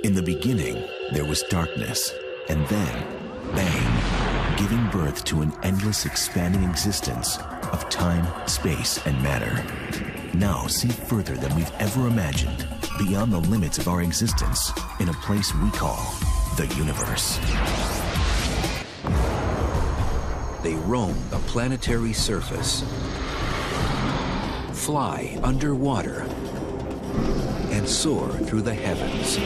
In the beginning, there was darkness, and then, bang, giving birth to an endless expanding existence of time, space, and matter. Now see further than we've ever imagined, beyond the limits of our existence, in a place we call the universe. They roam the planetary surface, fly underwater, and soar through the heavens.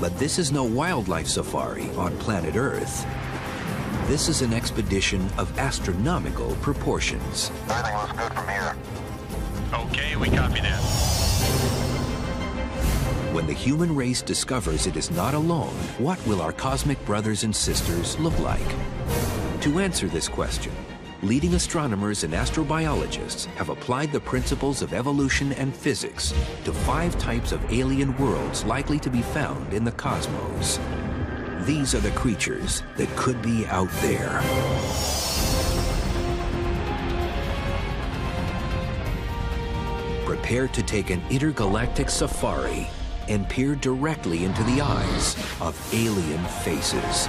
But this is no wildlife safari on planet Earth. This is an expedition of astronomical proportions. Everything looks good from here. Okay, we copy that. When the human race discovers it is not alone, what will our cosmic brothers and sisters look like? To answer this question, leading astronomers and astrobiologists have applied the principles of evolution and physics to five types of alien worlds likely to be found in the cosmos. These are the creatures that could be out there. Prepare to take an intergalactic safari and peer directly into the eyes of alien faces.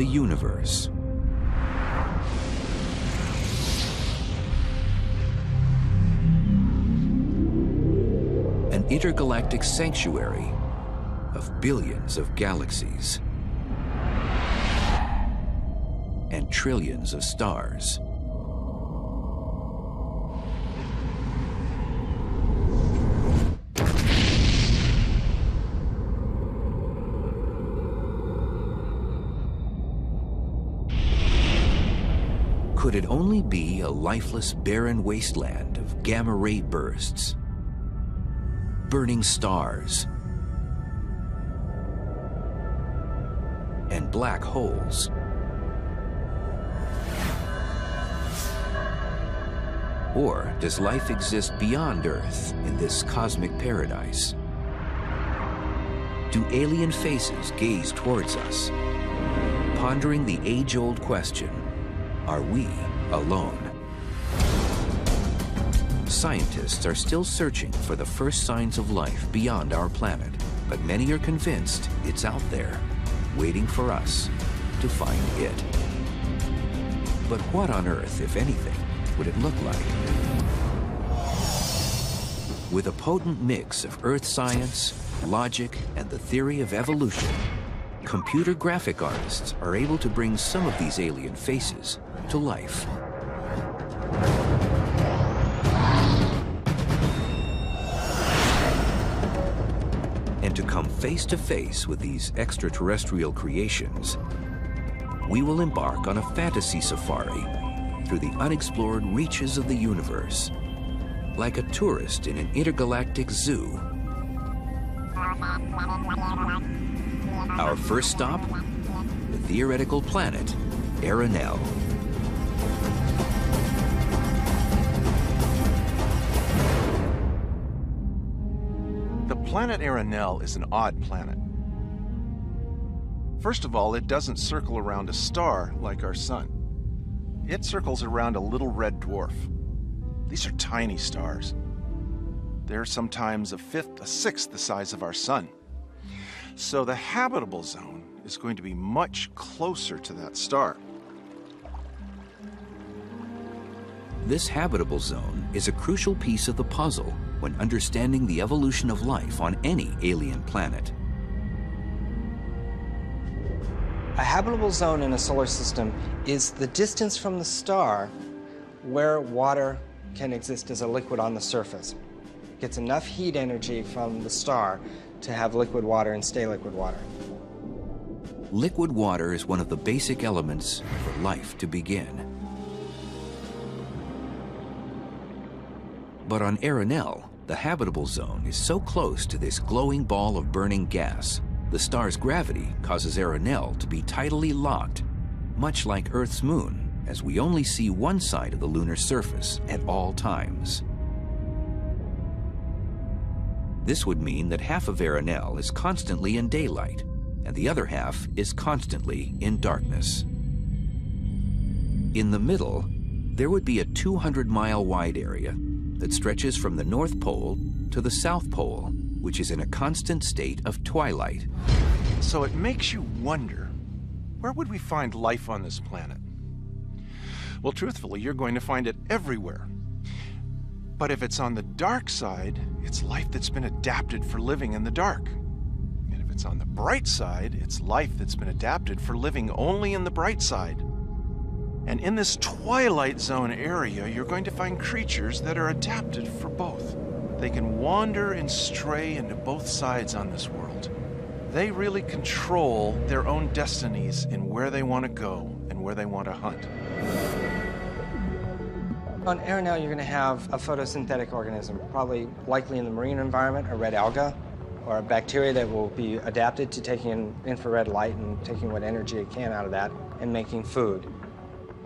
The universe. An intergalactic sanctuary of billions of galaxies and trillions of stars. Could it only be a lifeless, barren wasteland of gamma ray bursts, burning stars, and black holes? Or does life exist beyond Earth in this cosmic paradise? Do alien faces gaze towards us, pondering the age-old question, are we alone? Scientists are still searching for the first signs of life beyond our planet, but many are convinced it's out there, waiting for us to find it. But what on earth, if anything, would it look like? With a potent mix of earth science, logic, and the theory of evolution, computer graphic artists are able to bring some of these alien faces to life. And to come face to face with these extraterrestrial creations, we will embark on a fantasy safari through the unexplored reaches of the universe, like a tourist in an intergalactic zoo. Our first stop, the theoretical planet Aranel. Planet Aranel is an odd planet. First of all, it doesn't circle around a star like our sun. It circles around a little red dwarf. These are tiny stars. They're sometimes a fifth, a sixth the size of our sun. So the habitable zone is going to be much closer to that star. This habitable zone is a crucial piece of the puzzle when understanding the evolution of life on any alien planet. A habitable zone in a solar system is the distance from the star where water can exist as a liquid on the surface. It gets enough heat energy from the star to have liquid water and stay liquid water. Liquid water is one of the basic elements for life to begin. But on Aranel, the habitable zone is so close to this glowing ball of burning gas, the star's gravity causes Aranel to be tidally locked, much like Earth's moon, as we only see one side of the lunar surface at all times. This would mean that half of Arenal is constantly in daylight, and the other half is constantly in darkness. In the middle, there would be a 200 mile wide area that stretches from the North Pole to the South Pole, which is in a constant state of twilight. So it makes you wonder where would we find life on this planet? Well, truthfully, you're going to find it everywhere. But if it's on the dark side, it's life that's been adapted for living in the dark. And if it's on the bright side, it's life that's been adapted for living only in the bright side. And in this twilight zone area, you're going to find creatures that are adapted for both. They can wander and stray into both sides on this world. They really control their own destinies in where they want to go and where they want to hunt. On Arenal, you're going to have a photosynthetic organism, probably likely in the marine environment, a red alga, or a bacteria that will be adapted to taking in infrared light and taking what energy it can out of that and making food.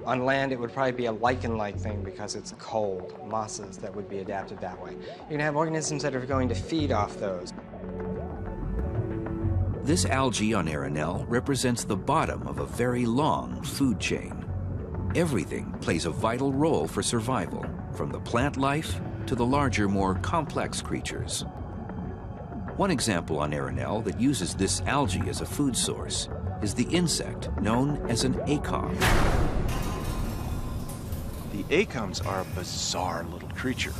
On land, it would probably be a lichen-like thing because it's cold, mosses that would be adapted that way. You're to have organisms that are going to feed off those. This algae on Arenal represents the bottom of a very long food chain. Everything plays a vital role for survival, from the plant life to the larger, more complex creatures. One example on Arenal that uses this algae as a food source is the insect known as an acom. The are a bizarre little creature.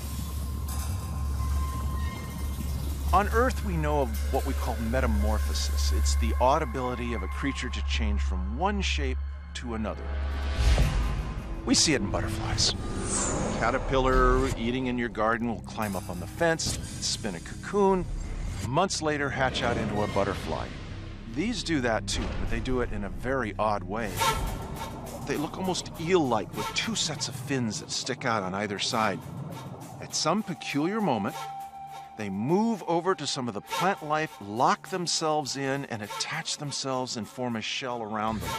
On Earth, we know of what we call metamorphosis. It's the odd ability of a creature to change from one shape to another. We see it in butterflies. Caterpillar eating in your garden will climb up on the fence, spin a cocoon, months later hatch out into a butterfly. These do that too, but they do it in a very odd way. They look almost eel-like with two sets of fins that stick out on either side. At some peculiar moment, they move over to some of the plant life, lock themselves in, and attach themselves and form a shell around them.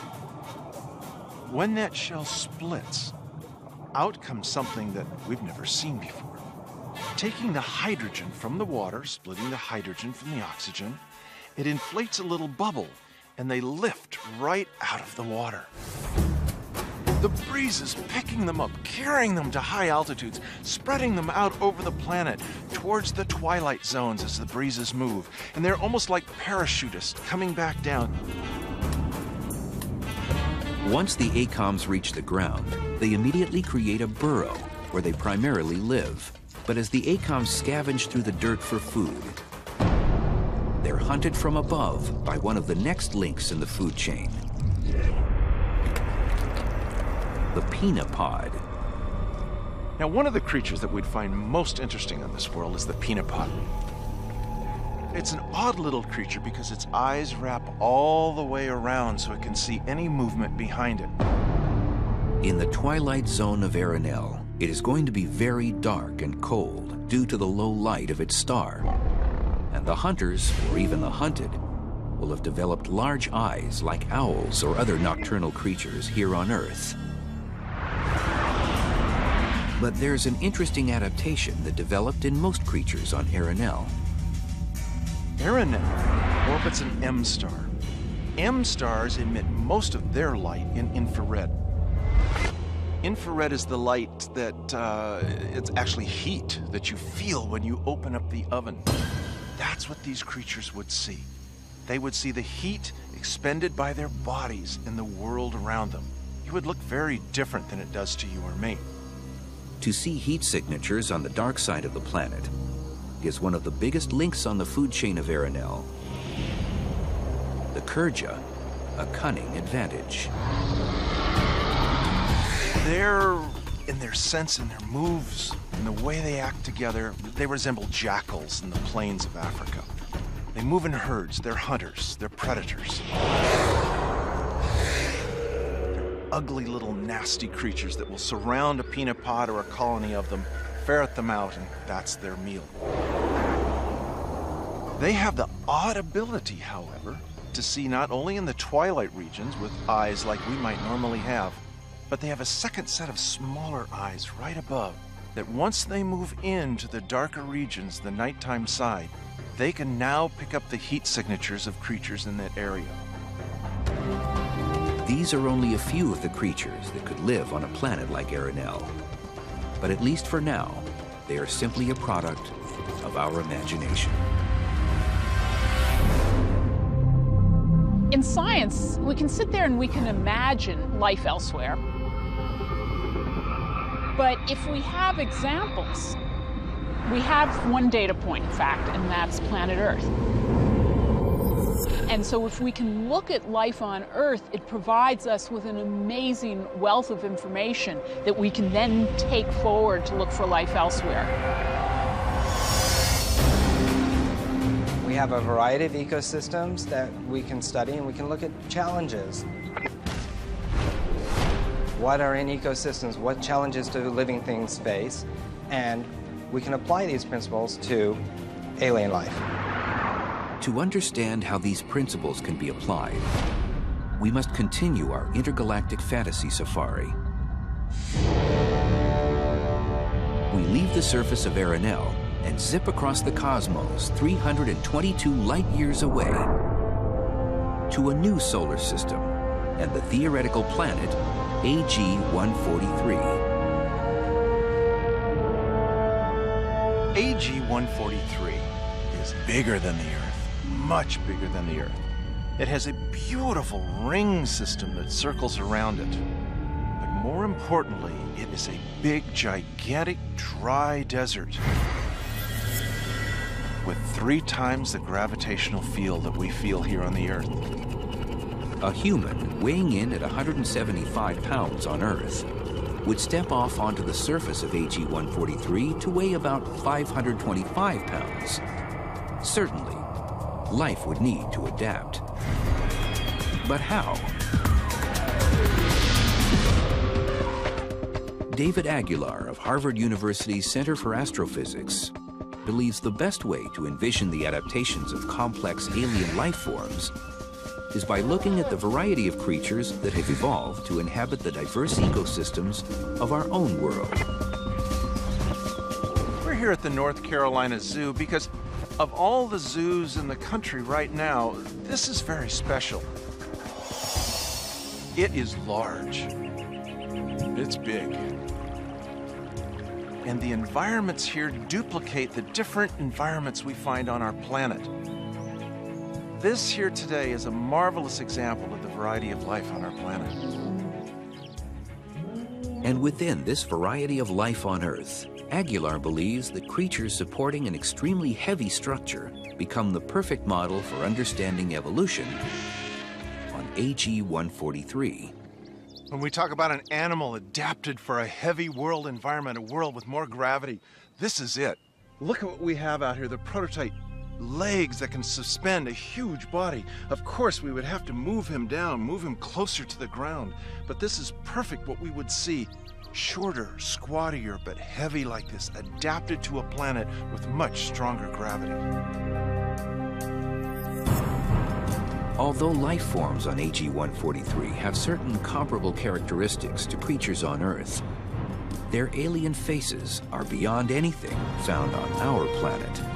When that shell splits, out comes something that we've never seen before. Taking the hydrogen from the water, splitting the hydrogen from the oxygen, it inflates a little bubble and they lift right out of the water. The breeze is picking them up, carrying them to high altitudes, spreading them out over the planet towards the twilight zones as the breezes move. And they're almost like parachutists coming back down. Once the acoms reach the ground, they immediately create a burrow where they primarily live. But as the acoms scavenge through the dirt for food, they're hunted from above by one of the next links in the food chain, the penapod. Now, one of the creatures that we'd find most interesting on this world is the penapod. It's an odd little creature because its eyes wrap all the way around so it can see any movement behind it. In the twilight zone of Aranel, it is going to be very dark and cold due to the low light of its star. And the hunters, or even the hunted, will have developed large eyes like owls or other nocturnal creatures here on Earth. But there's an interesting adaptation that developed in most creatures on Arenal. Arenal orbits an M star. M stars emit most of their light in infrared. Infrared is the light that, uh, it's actually heat that you feel when you open up the oven. That's what these creatures would see. They would see the heat expended by their bodies in the world around them. It would look very different than it does to you or me. To see heat signatures on the dark side of the planet is one of the biggest links on the food chain of Aranel. The Kurja, a cunning advantage. They're, in their sense and their moves, and the way they act together, they resemble jackals in the plains of Africa. They move in herds, they're hunters, they're predators. Ugly little nasty creatures that will surround a penapod or a colony of them, ferret them out, and that's their meal. They have the odd ability, however, to see not only in the twilight regions with eyes like we might normally have, but they have a second set of smaller eyes right above that once they move into the darker regions, the nighttime side, they can now pick up the heat signatures of creatures in that area. These are only a few of the creatures that could live on a planet like Arenell. But at least for now, they are simply a product of our imagination. In science, we can sit there and we can imagine life elsewhere. But if we have examples, we have one data point, in fact, and that's planet Earth. And so if we can look at life on Earth, it provides us with an amazing wealth of information that we can then take forward to look for life elsewhere. We have a variety of ecosystems that we can study and we can look at challenges. What are in ecosystems? What challenges do living things face? And we can apply these principles to alien life. To understand how these principles can be applied, we must continue our intergalactic fantasy safari. We leave the surface of Aranel and zip across the cosmos 322 light years away to a new solar system and the theoretical planet AG-143. AG-143 is bigger than the Earth, much bigger than the Earth. It has a beautiful ring system that circles around it. But more importantly, it is a big, gigantic, dry desert with three times the gravitational field that we feel here on the Earth. A human weighing in at 175 pounds on Earth would step off onto the surface of AG-143 to weigh about 525 pounds. Certainly, life would need to adapt. But how? David Aguilar of Harvard University's Center for Astrophysics believes the best way to envision the adaptations of complex alien life forms is by looking at the variety of creatures that have evolved to inhabit the diverse ecosystems of our own world. We're here at the North Carolina Zoo because of all the zoos in the country right now, this is very special. It is large. It's big. And the environments here duplicate the different environments we find on our planet. This here today is a marvelous example of the variety of life on our planet. And within this variety of life on Earth, Aguilar believes that creatures supporting an extremely heavy structure become the perfect model for understanding evolution on AG-143. When we talk about an animal adapted for a heavy world environment, a world with more gravity, this is it. Look at what we have out here, the prototype legs that can suspend a huge body. Of course, we would have to move him down, move him closer to the ground. But this is perfect what we would see. Shorter, squattier, but heavy like this, adapted to a planet with much stronger gravity. Although life forms on AG-143 have certain comparable characteristics to creatures on Earth, their alien faces are beyond anything found on our planet.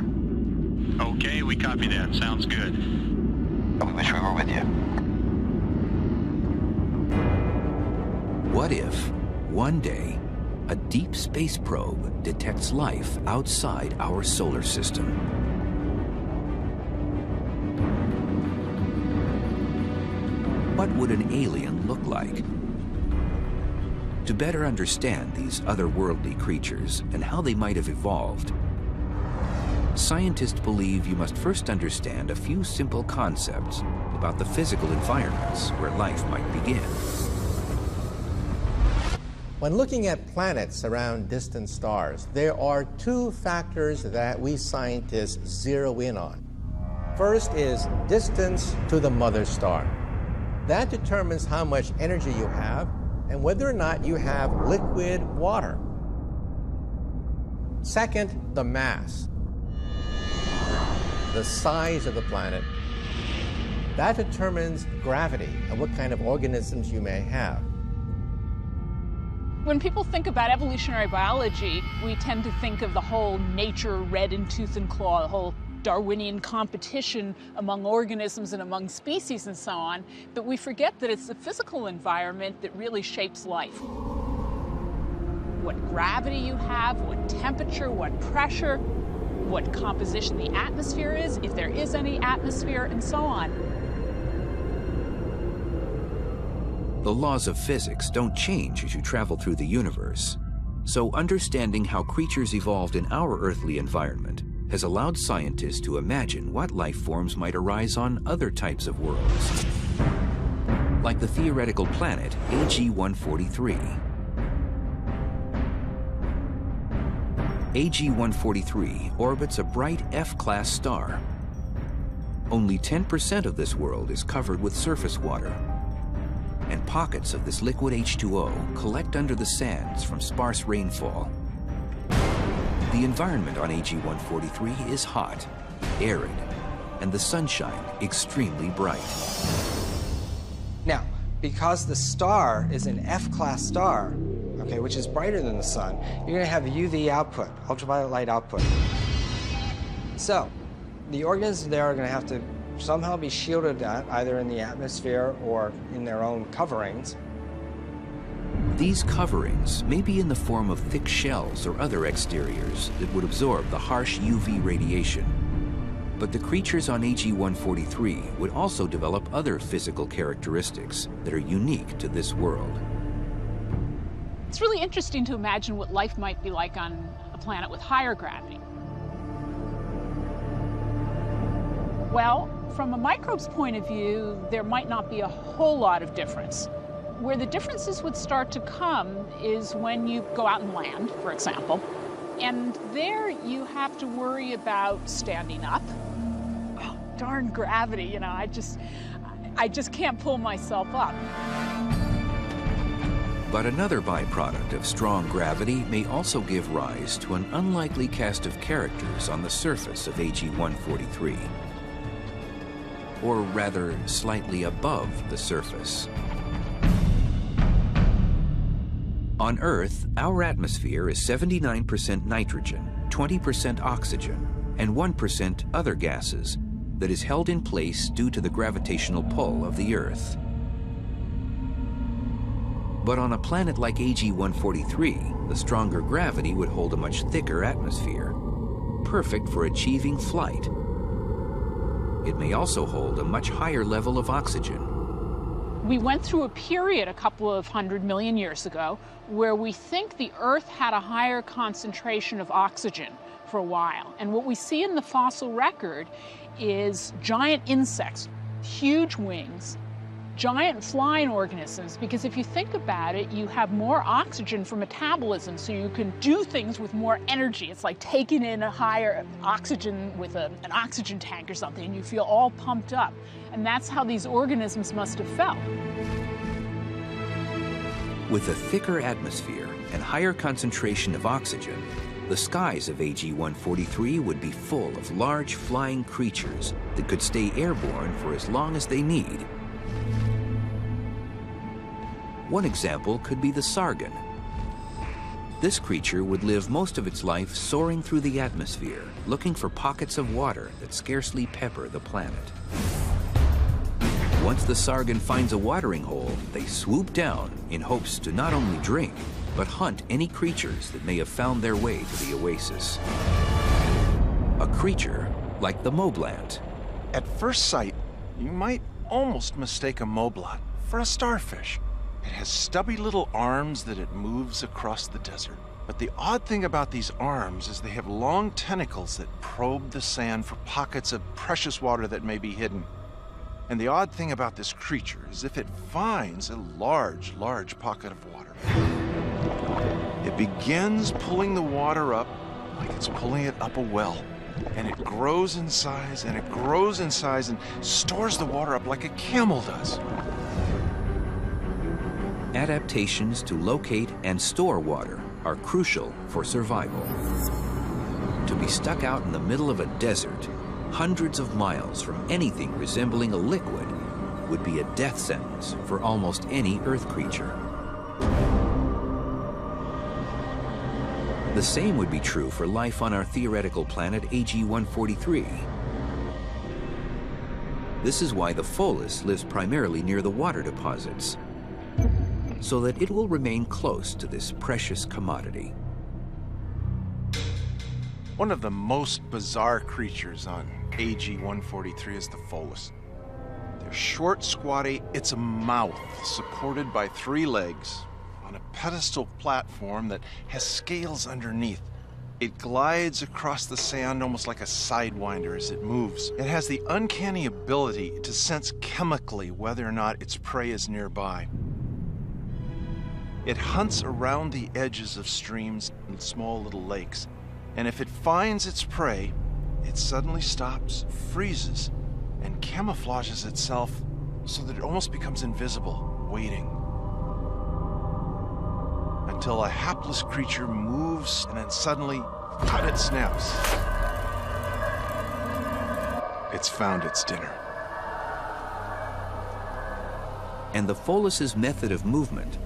Good. Okay, we copy that. Sounds good. We wish we were with you. What if, one day, a deep space probe detects life outside our solar system? What would an alien look like? To better understand these otherworldly creatures and how they might have evolved, scientists believe you must first understand a few simple concepts about the physical environments where life might begin. When looking at planets around distant stars, there are two factors that we scientists zero in on. First is distance to the mother star. That determines how much energy you have and whether or not you have liquid water. Second, the mass, the size of the planet, That determines gravity and what kind of organisms you may have. When people think about evolutionary biology, we tend to think of the whole nature red in tooth and claw, the whole Darwinian competition among organisms and among species and so on, but we forget that it's the physical environment that really shapes life. What gravity you have, what temperature, what pressure, what composition the atmosphere is, if there is any atmosphere, and so on. The laws of physics don't change as you travel through the universe. So understanding how creatures evolved in our earthly environment has allowed scientists to imagine what life forms might arise on other types of worlds. Like the theoretical planet AG-143. AG-143 orbits a bright F-class star. Only 10% of this world is covered with surface water, and pockets of this liquid H2O collect under the sands from sparse rainfall. The environment on AG-143 is hot, arid, and the sunshine extremely bright. Now, because the star is an F-class star, okay, which is brighter than the sun, you're going to have UV output, ultraviolet light output. So, the organisms there are going to have to somehow be shielded uh, either in the atmosphere or in their own coverings. These coverings may be in the form of thick shells or other exteriors that would absorb the harsh UV radiation. But the creatures on AG-143 would also develop other physical characteristics that are unique to this world. It's really interesting to imagine what life might be like on a planet with higher gravity. Well, from a microbe's point of view, there might not be a whole lot of difference. Where the differences would start to come is when you go out and land, for example, and there you have to worry about standing up. Oh, darn gravity, you know, I just, I just can't pull myself up. But another byproduct of strong gravity may also give rise to an unlikely cast of characters on the surface of AG-143 or rather slightly above the surface. On Earth, our atmosphere is 79% nitrogen, 20% oxygen, and 1% other gases that is held in place due to the gravitational pull of the Earth. But on a planet like AG-143, the stronger gravity would hold a much thicker atmosphere, perfect for achieving flight it may also hold a much higher level of oxygen. We went through a period a couple of hundred million years ago where we think the Earth had a higher concentration of oxygen for a while. And what we see in the fossil record is giant insects, huge wings, giant flying organisms because if you think about it, you have more oxygen for metabolism, so you can do things with more energy. It's like taking in a higher oxygen with a, an oxygen tank or something, and you feel all pumped up. And that's how these organisms must have felt. With a thicker atmosphere and higher concentration of oxygen, the skies of AG-143 would be full of large flying creatures that could stay airborne for as long as they need one example could be the sargon. This creature would live most of its life soaring through the atmosphere, looking for pockets of water that scarcely pepper the planet. Once the sargon finds a watering hole, they swoop down in hopes to not only drink, but hunt any creatures that may have found their way to the oasis. A creature like the moblant. At first sight, you might almost mistake a moblot for a starfish. It has stubby little arms that it moves across the desert. But the odd thing about these arms is they have long tentacles that probe the sand for pockets of precious water that may be hidden. And the odd thing about this creature is if it finds a large, large pocket of water, it begins pulling the water up like it's pulling it up a well. And it grows in size and it grows in size and stores the water up like a camel does adaptations to locate and store water are crucial for survival. To be stuck out in the middle of a desert, hundreds of miles from anything resembling a liquid would be a death sentence for almost any Earth creature. The same would be true for life on our theoretical planet AG-143. This is why the Pholus lives primarily near the water deposits, so that it will remain close to this precious commodity. One of the most bizarre creatures on AG-143 is the Pholus. They're short, squatty, it's a mouth supported by three legs on a pedestal platform that has scales underneath. It glides across the sand almost like a sidewinder as it moves. It has the uncanny ability to sense chemically whether or not its prey is nearby. It hunts around the edges of streams and small little lakes and if it finds its prey, it suddenly stops, freezes, and camouflages itself so that it almost becomes invisible, waiting. Until a hapless creature moves and then suddenly, cut it snaps. It's found its dinner. And the Pholus's method of movement,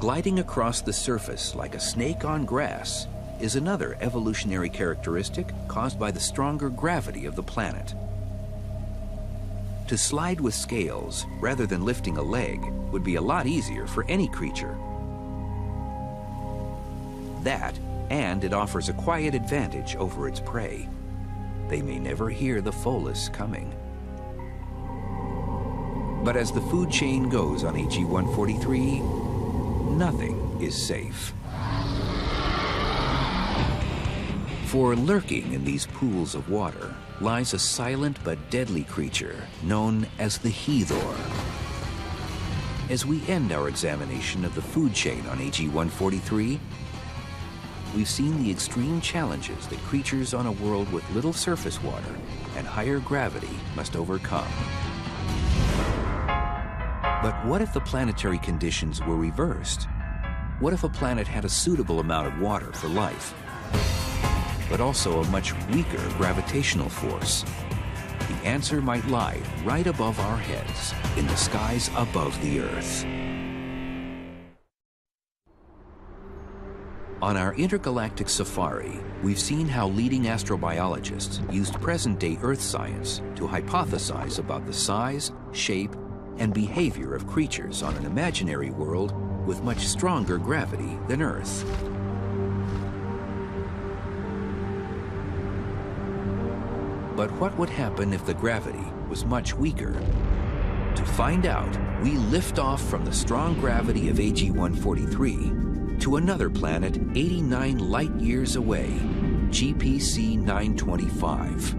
gliding across the surface like a snake on grass, is another evolutionary characteristic caused by the stronger gravity of the planet. To slide with scales rather than lifting a leg would be a lot easier for any creature. That, and it offers a quiet advantage over its prey. They may never hear the Pholus coming. But as the food chain goes on AG-143, nothing is safe. For lurking in these pools of water lies a silent but deadly creature known as the Hethor. As we end our examination of the food chain on AG-143, we've seen the extreme challenges that creatures on a world with little surface water and higher gravity must overcome. But what if the planetary conditions were reversed? What if a planet had a suitable amount of water for life? but also a much weaker gravitational force? The answer might lie right above our heads, in the skies above the Earth. On our intergalactic safari, we've seen how leading astrobiologists used present-day Earth science to hypothesize about the size, shape, and behavior of creatures on an imaginary world with much stronger gravity than Earth. But what would happen if the gravity was much weaker? To find out, we lift off from the strong gravity of AG-143 to another planet 89 light years away, GPC 925.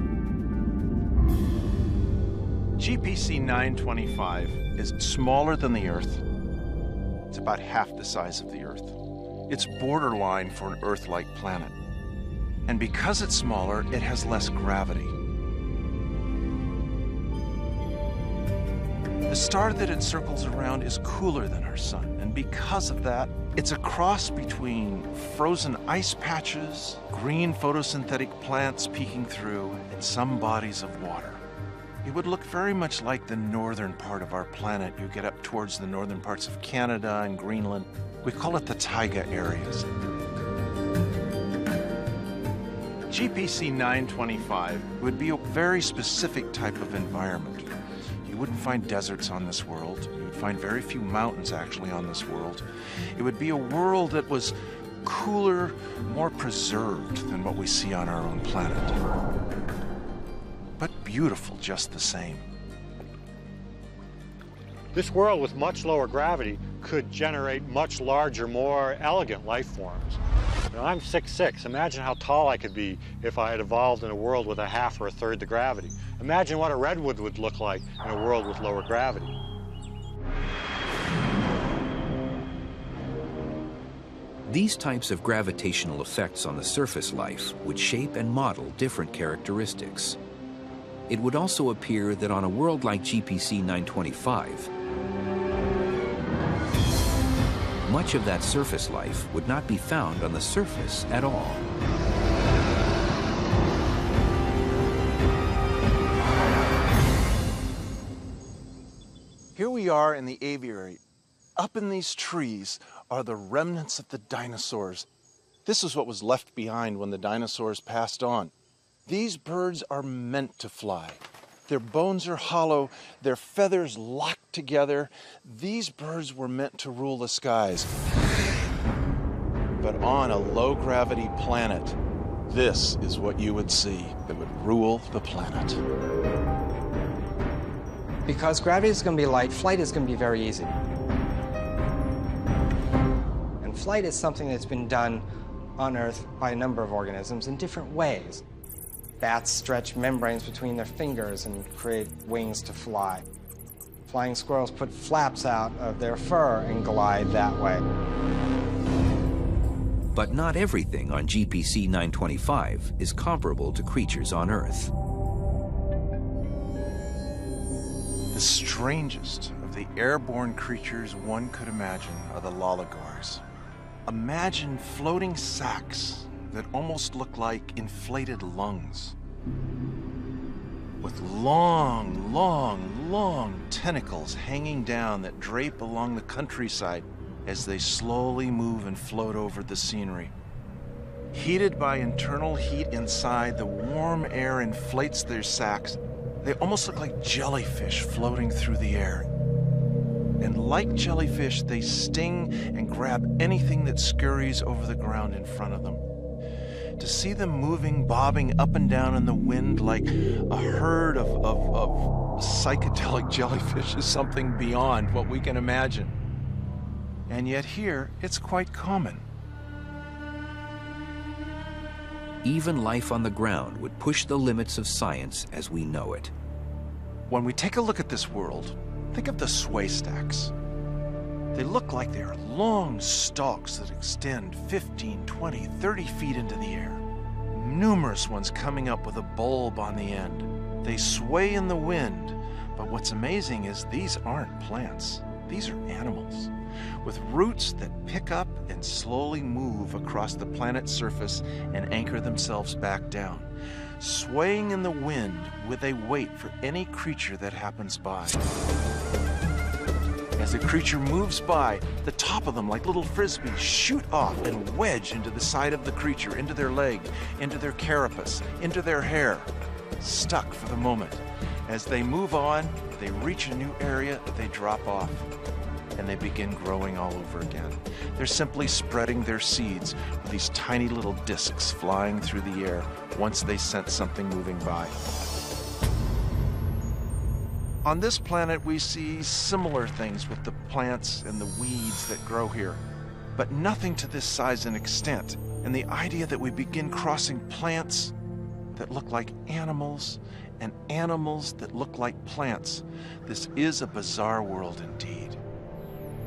GPC 925 is smaller than the Earth. It's about half the size of the Earth. It's borderline for an Earth-like planet. And because it's smaller, it has less gravity. The star that it circles around is cooler than our sun, and because of that, it's a cross between frozen ice patches, green photosynthetic plants peeking through, and some bodies of water. It would look very much like the northern part of our planet. You get up towards the northern parts of Canada and Greenland. We call it the taiga areas. GPC 925 would be a very specific type of environment You wouldn't find deserts on this world. You would find very few mountains actually on this world. It would be a world that was cooler, more preserved than what we see on our own planet. But beautiful just the same. This world with much lower gravity could generate much larger, more elegant life forms. You know, I'm 6'6". Imagine how tall I could be if I had evolved in a world with a half or a third the gravity. Imagine what a redwood would look like in a world with lower gravity. These types of gravitational effects on the surface life would shape and model different characteristics it would also appear that on a world like GPC 925, much of that surface life would not be found on the surface at all. Here we are in the aviary. Up in these trees are the remnants of the dinosaurs. This is what was left behind when the dinosaurs passed on. These birds are meant to fly. Their bones are hollow, their feathers locked together. These birds were meant to rule the skies. But on a low gravity planet, this is what you would see that would rule the planet. Because gravity is going to be light, flight is going to be very easy. And flight is something that's been done on Earth by a number of organisms in different ways. Bats stretch membranes between their fingers and create wings to fly. Flying squirrels put flaps out of their fur and glide that way. But not everything on GPC 925 is comparable to creatures on Earth. The strangest of the airborne creatures one could imagine are the lolligars. Imagine floating sacs that almost look like inflated lungs. With long, long, long tentacles hanging down that drape along the countryside as they slowly move and float over the scenery. Heated by internal heat inside, the warm air inflates their sacs. They almost look like jellyfish floating through the air. And like jellyfish, they sting and grab anything that scurries over the ground in front of them. To see them moving, bobbing up and down in the wind like a herd of, of, of psychedelic jellyfish is something beyond what we can imagine. And yet here, it's quite common. Even life on the ground would push the limits of science as we know it. When we take a look at this world, think of the sway stacks. They look like they are long stalks that extend 15, 20, 30 feet into the air. Numerous ones coming up with a bulb on the end. They sway in the wind, but what's amazing is these aren't plants. These are animals with roots that pick up and slowly move across the planet's surface and anchor themselves back down, swaying in the wind with a weight for any creature that happens by. As the creature moves by, the top of them, like little frisbees, shoot off and wedge into the side of the creature, into their leg, into their carapace, into their hair, stuck for the moment. As they move on, they reach a new area, they drop off and they begin growing all over again. They're simply spreading their seeds with these tiny little discs flying through the air once they sense something moving by. On this planet, we see similar things with the plants and the weeds that grow here, but nothing to this size and extent. And the idea that we begin crossing plants that look like animals and animals that look like plants, this is a bizarre world indeed.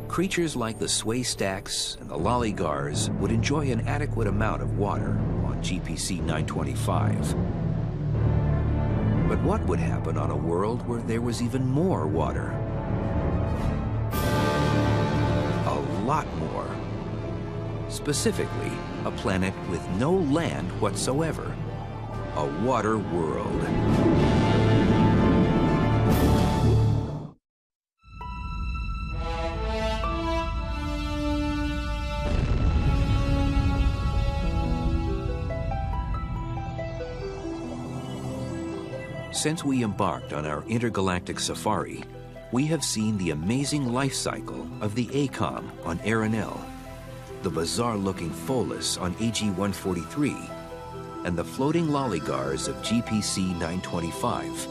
Creatures like the sway stacks and the lollygars would enjoy an adequate amount of water on GPC 925. But what would happen on a world where there was even more water? A lot more. Specifically, a planet with no land whatsoever. A water world. Since we embarked on our intergalactic safari, we have seen the amazing life cycle of the ACOM on Aranel, the bizarre-looking Pholus on AG-143, and the floating lollygars of GPC-925.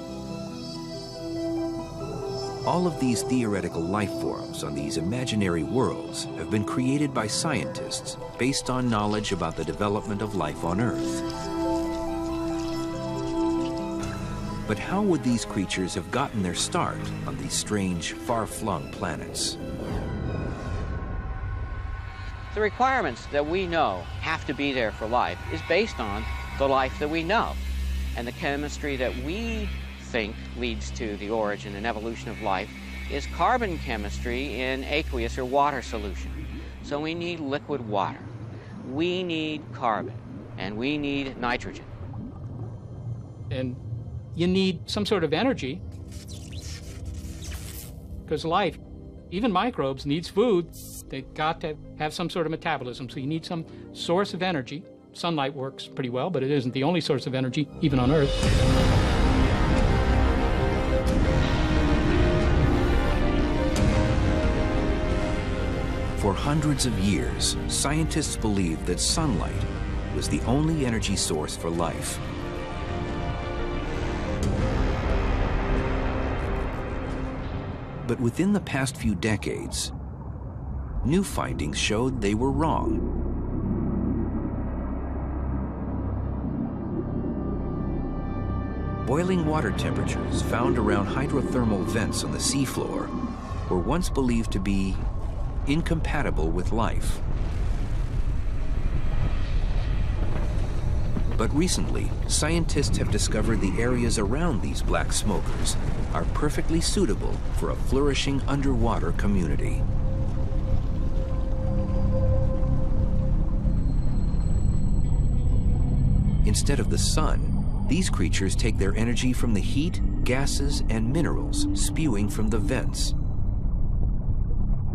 All of these theoretical life forms on these imaginary worlds have been created by scientists based on knowledge about the development of life on Earth. But how would these creatures have gotten their start on these strange, far-flung planets? The requirements that we know have to be there for life is based on the life that we know. And the chemistry that we think leads to the origin and evolution of life is carbon chemistry in aqueous or water solution. So we need liquid water. We need carbon, and we need nitrogen. And you need some sort of energy. because life, even microbes, needs food. They've got to have some sort of metabolism, so you need some source of energy. Sunlight works pretty well, but it isn't the only source of energy, even on Earth. For hundreds of years, scientists believed that sunlight was the only energy source for life. But within the past few decades, new findings showed they were wrong. Boiling water temperatures found around hydrothermal vents on the seafloor were once believed to be incompatible with life. But recently, scientists have discovered the areas around these black smokers are perfectly suitable for a flourishing underwater community. Instead of the sun, these creatures take their energy from the heat, gases, and minerals spewing from the vents.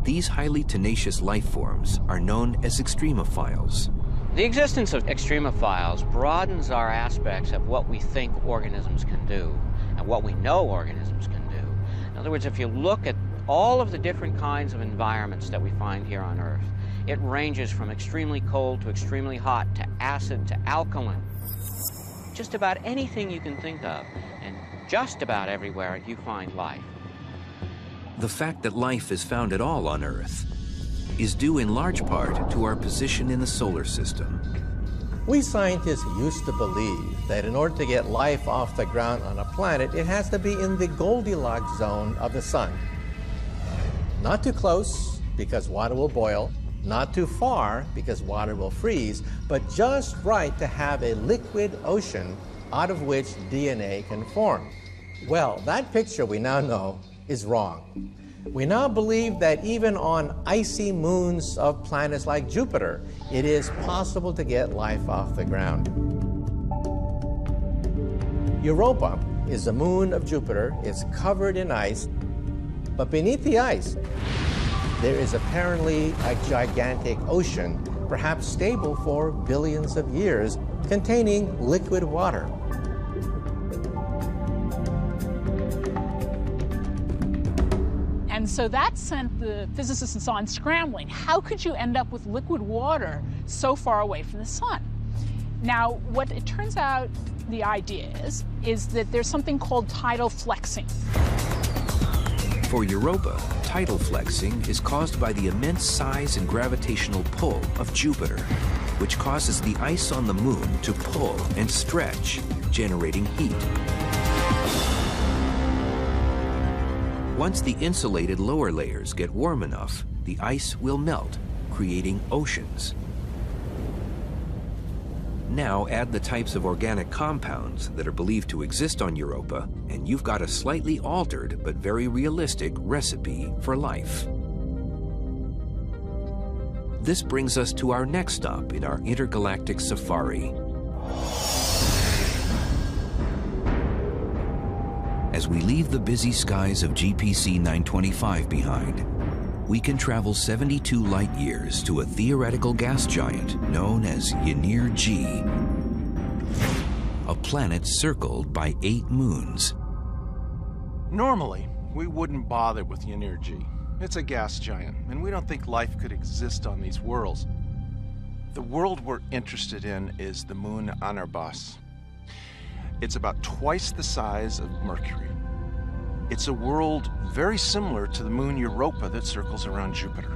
These highly tenacious life forms are known as extremophiles. The existence of extremophiles broadens our aspects of what we think organisms can do and what we know organisms can do. In other words, if you look at all of the different kinds of environments that we find here on Earth, it ranges from extremely cold to extremely hot to acid to alkaline. Just about anything you can think of, and just about everywhere you find life. The fact that life is found at all on Earth is due in large part to our position in the solar system. We scientists used to believe that in order to get life off the ground on a planet, it has to be in the Goldilocks zone of the sun. Not too close, because water will boil, not too far, because water will freeze, but just right to have a liquid ocean out of which DNA can form. Well, that picture we now know is wrong. We now believe that even on icy moons of planets like Jupiter, it is possible to get life off the ground. Europa is the moon of Jupiter. It's covered in ice, but beneath the ice, there is apparently a gigantic ocean, perhaps stable for billions of years, containing liquid water. And so that sent the physicists and so on scrambling. How could you end up with liquid water so far away from the sun? Now, what it turns out the idea is, is that there's something called tidal flexing. For Europa, tidal flexing is caused by the immense size and gravitational pull of Jupiter, which causes the ice on the moon to pull and stretch, generating heat. Once the insulated lower layers get warm enough, the ice will melt, creating oceans. Now add the types of organic compounds that are believed to exist on Europa, and you've got a slightly altered but very realistic recipe for life. This brings us to our next stop in our intergalactic safari. As we leave the busy skies of GPC 925 behind, we can travel 72 light years to a theoretical gas giant known as Ynir G, a planet circled by eight moons. Normally, we wouldn't bother with Ynir G. It's a gas giant, and we don't think life could exist on these worlds. The world we're interested in is the moon Anarbas. It's about twice the size of Mercury. It's a world very similar to the moon Europa that circles around Jupiter.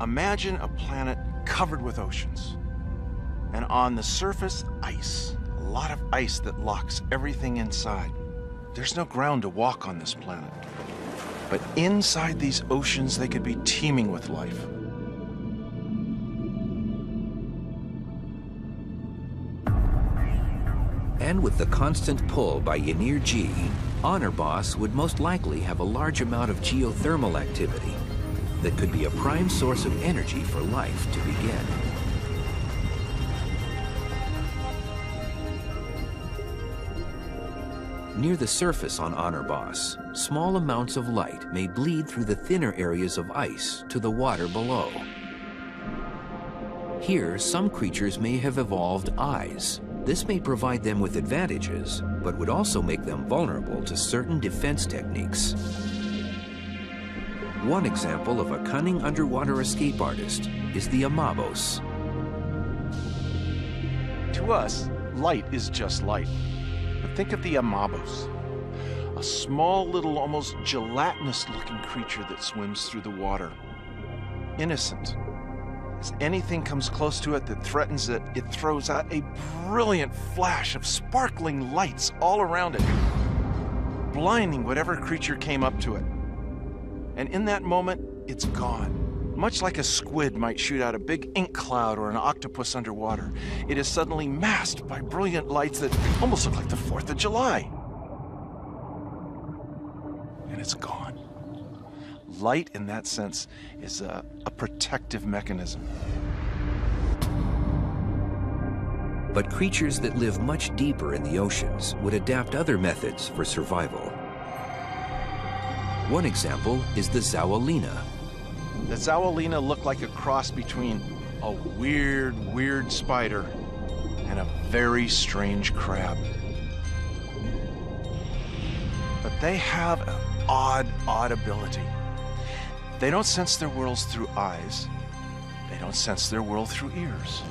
Imagine a planet covered with oceans, and on the surface, ice. A lot of ice that locks everything inside. There's no ground to walk on this planet. But inside these oceans, they could be teeming with life. And with the constant pull by Ynir G, Anarbas would most likely have a large amount of geothermal activity that could be a prime source of energy for life to begin. Near the surface on Anarbas, small amounts of light may bleed through the thinner areas of ice to the water below. Here, some creatures may have evolved eyes. This may provide them with advantages, but would also make them vulnerable to certain defense techniques. One example of a cunning underwater escape artist is the Amabos. To us, light is just light. But think of the Amabos, a small little, almost gelatinous looking creature that swims through the water. Innocent. Anything comes close to it that threatens it, it throws out a brilliant flash of sparkling lights all around it, blinding whatever creature came up to it. And in that moment, it's gone. Much like a squid might shoot out a big ink cloud or an octopus underwater, it is suddenly masked by brilliant lights that almost look like the 4th of July. And it's gone. Light, in that sense, is a, a protective mechanism. But creatures that live much deeper in the oceans would adapt other methods for survival. One example is the Zawalina. The Zawalina look like a cross between a weird, weird spider and a very strange crab. But they have an odd, odd ability. They don't sense their worlds through eyes. They don't sense their world through ears.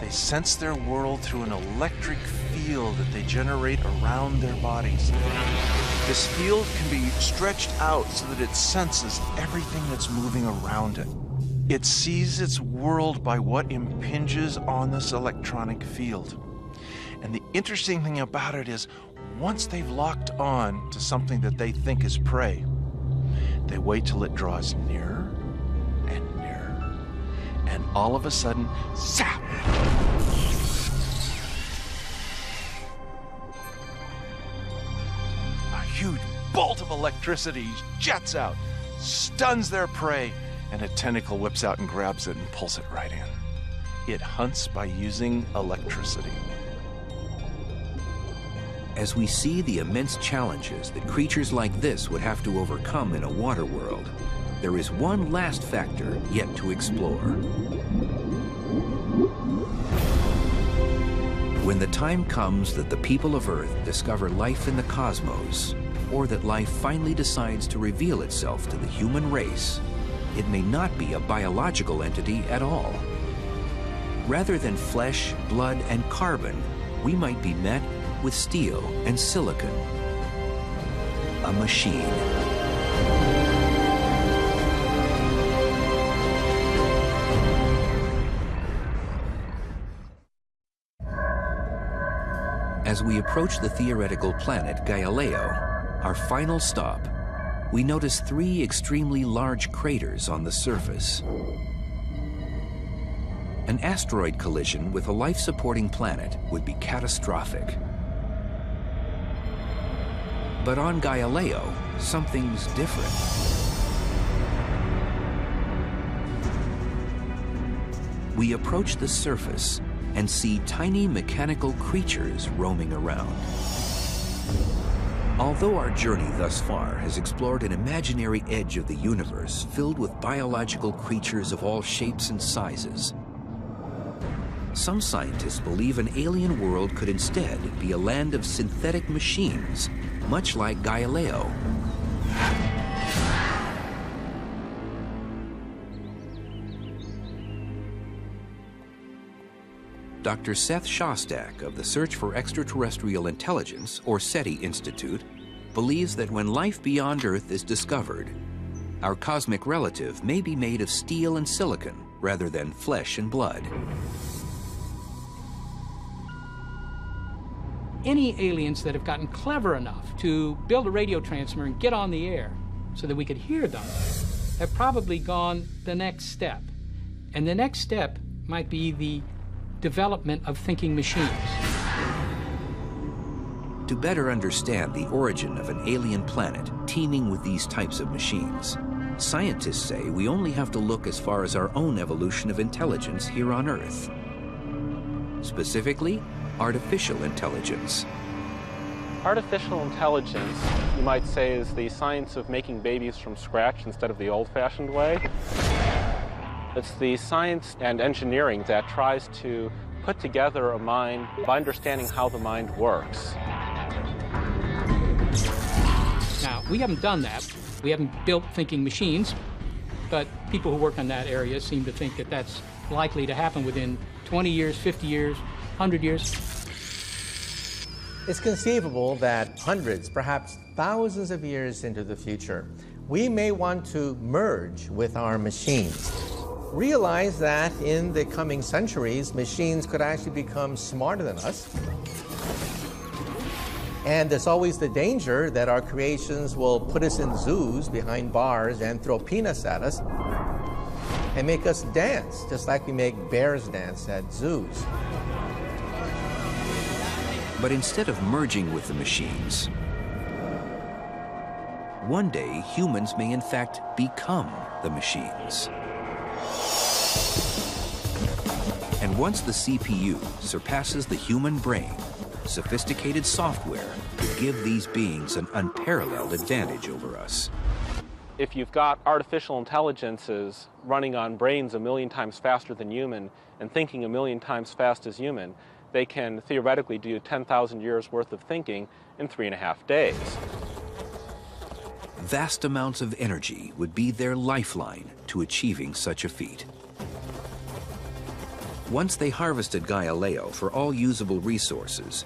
They sense their world through an electric field that they generate around their bodies. This field can be stretched out so that it senses everything that's moving around it. It sees its world by what impinges on this electronic field. And the interesting thing about it is, once they've locked on to something that they think is prey, they wait till it draws nearer and nearer. And all of a sudden, zap! A huge bolt of electricity jets out, stuns their prey, and a tentacle whips out and grabs it and pulls it right in. It hunts by using electricity. As we see the immense challenges that creatures like this would have to overcome in a water world, there is one last factor yet to explore. When the time comes that the people of Earth discover life in the cosmos, or that life finally decides to reveal itself to the human race, it may not be a biological entity at all. Rather than flesh, blood, and carbon, we might be met with steel and silicon. A machine. As we approach the theoretical planet Galileo, our final stop, we notice three extremely large craters on the surface. An asteroid collision with a life-supporting planet would be catastrophic. But on Galileo, something's different. We approach the surface and see tiny mechanical creatures roaming around. Although our journey thus far has explored an imaginary edge of the universe filled with biological creatures of all shapes and sizes, some scientists believe an alien world could instead be a land of synthetic machines, much like Galileo. Dr. Seth Shostak of the Search for Extraterrestrial Intelligence, or SETI Institute, believes that when life beyond Earth is discovered, our cosmic relative may be made of steel and silicon rather than flesh and blood. Any aliens that have gotten clever enough to build a radio transmitter and get on the air so that we could hear them have probably gone the next step. And the next step might be the development of thinking machines. To better understand the origin of an alien planet teeming with these types of machines, scientists say we only have to look as far as our own evolution of intelligence here on Earth. Specifically, artificial intelligence. Artificial intelligence, you might say, is the science of making babies from scratch instead of the old-fashioned way. It's the science and engineering that tries to put together a mind by understanding how the mind works. Now, we haven't done that. We haven't built thinking machines, but people who work in that area seem to think that that's likely to happen within 20 years, 50 years, 100 years. It's conceivable that hundreds, perhaps thousands of years into the future, we may want to merge with our machines. Realize that in the coming centuries, machines could actually become smarter than us. And there's always the danger that our creations will put us in zoos behind bars and throw peanuts at us and make us dance, just like we make bears dance at zoos. But instead of merging with the machines, one day humans may in fact become the machines. And once the CPU surpasses the human brain, sophisticated software could give these beings an unparalleled advantage over us. If you've got artificial intelligences running on brains a million times faster than human and thinking a million times fast as human, they can theoretically do 10,000 years worth of thinking in three and a half days. Vast amounts of energy would be their lifeline to achieving such a feat. Once they harvested Galileo for all usable resources,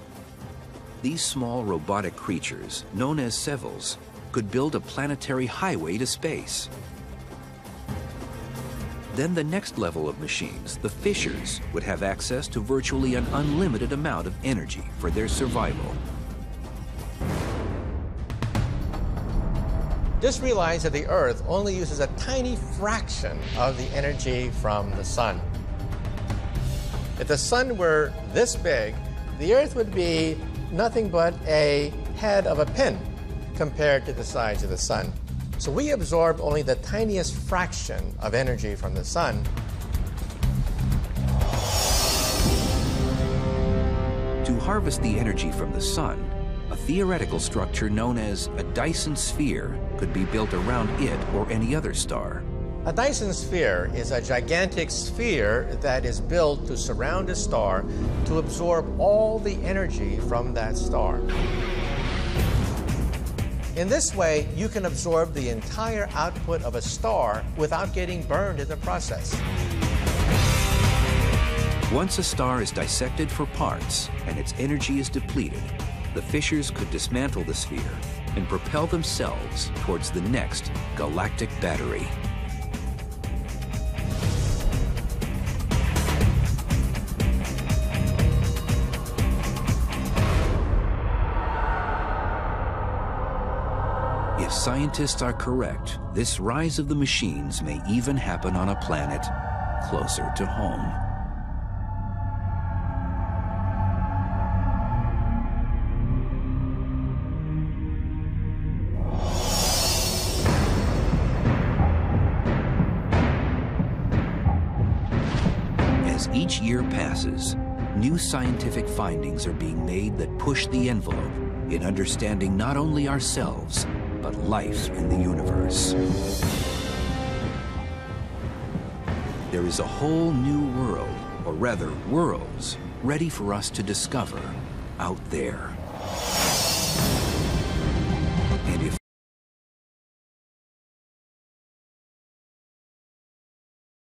these small robotic creatures, known as Sevils, could build a planetary highway to space. Then the next level of machines, the Fishers, would have access to virtually an unlimited amount of energy for their survival. Just realize that the Earth only uses a tiny fraction of the energy from the Sun. If the Sun were this big, the Earth would be nothing but a head of a pin compared to the size of the Sun. So we absorb only the tiniest fraction of energy from the sun. To harvest the energy from the sun, a theoretical structure known as a Dyson sphere could be built around it or any other star. A Dyson sphere is a gigantic sphere that is built to surround a star to absorb all the energy from that star. In this way, you can absorb the entire output of a star without getting burned in the process. Once a star is dissected for parts and its energy is depleted, the fissures could dismantle the sphere and propel themselves towards the next galactic battery. Scientists are correct, this rise of the machines may even happen on a planet closer to home. As each year passes, new scientific findings are being made that push the envelope in understanding not only ourselves, but life in the universe. There is a whole new world, or rather worlds, ready for us to discover out there.